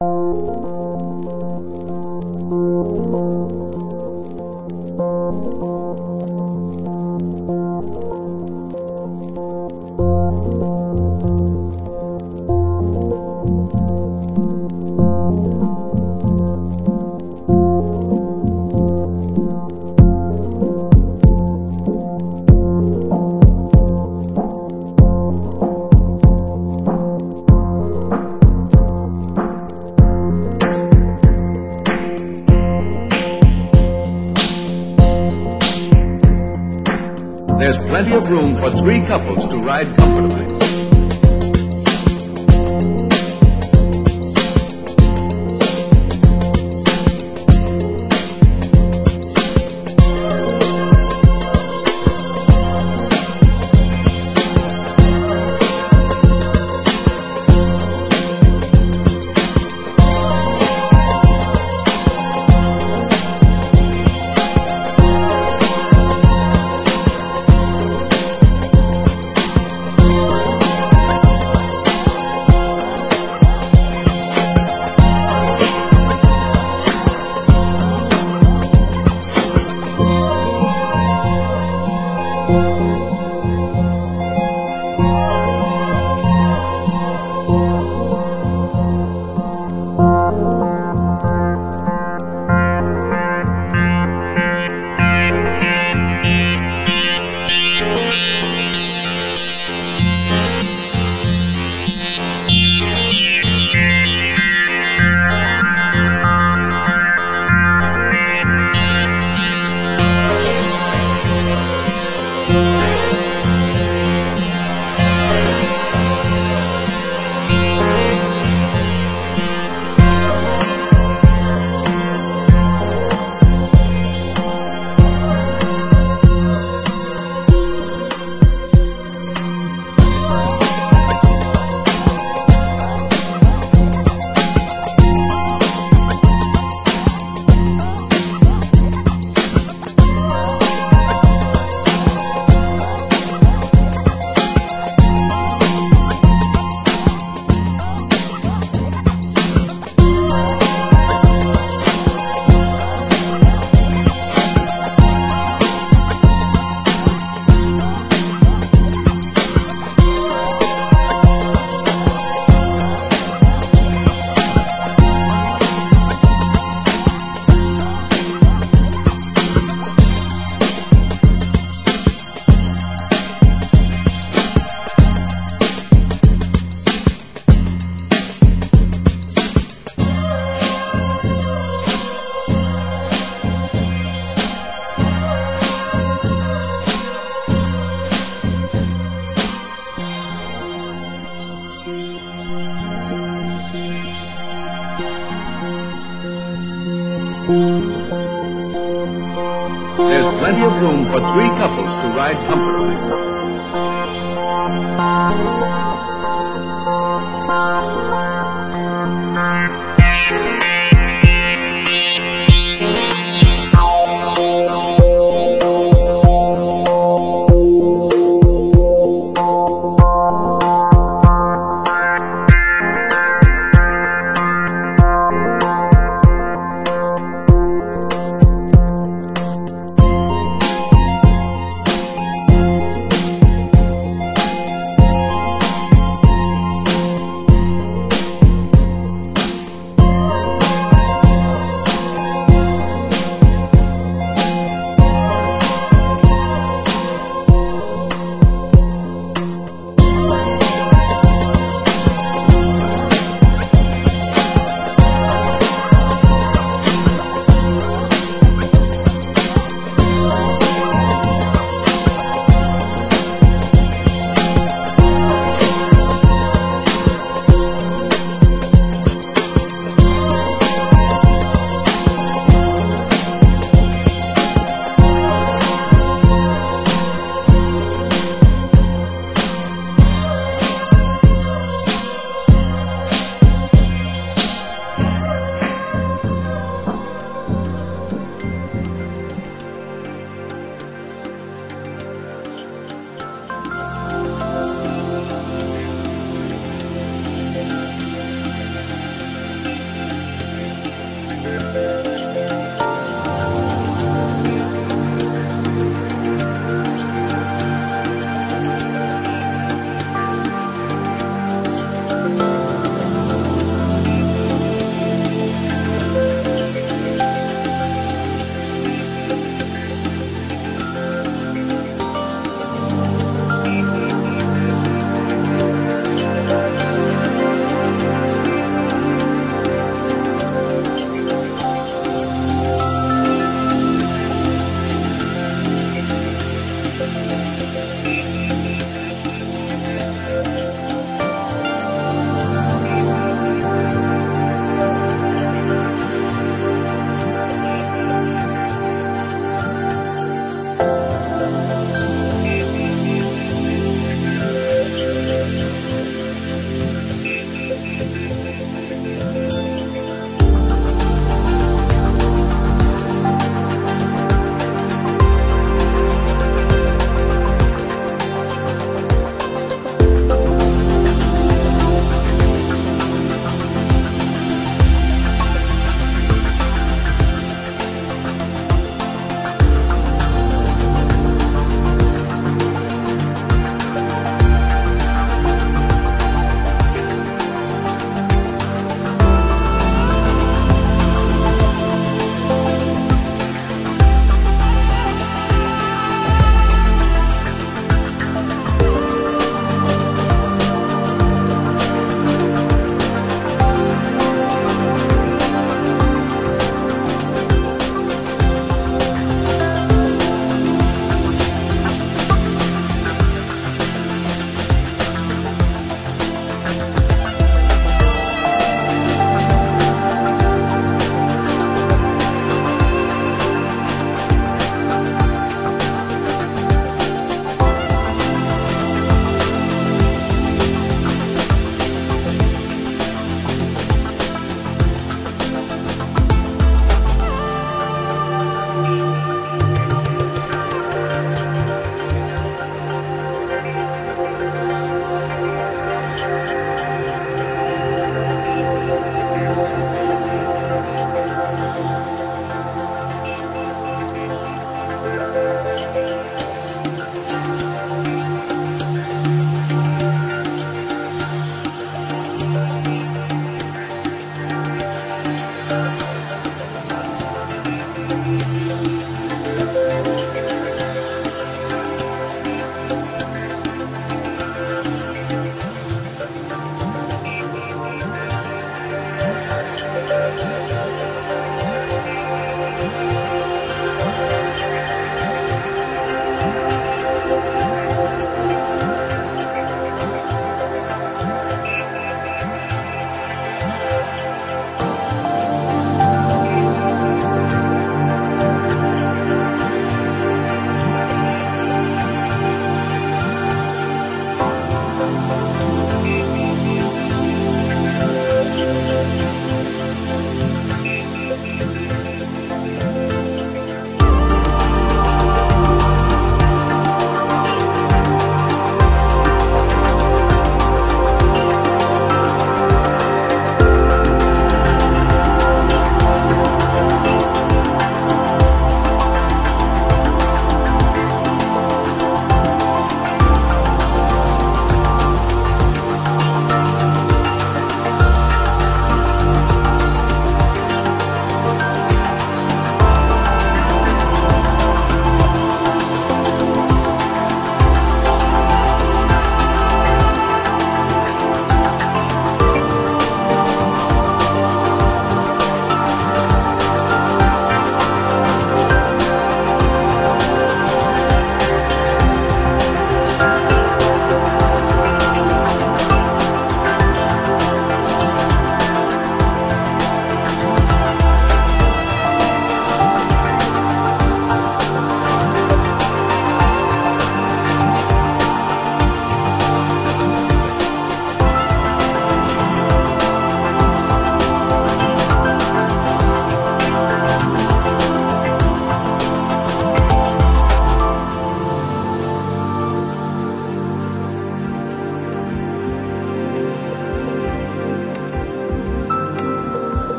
Música room for three couples to ride comfortably.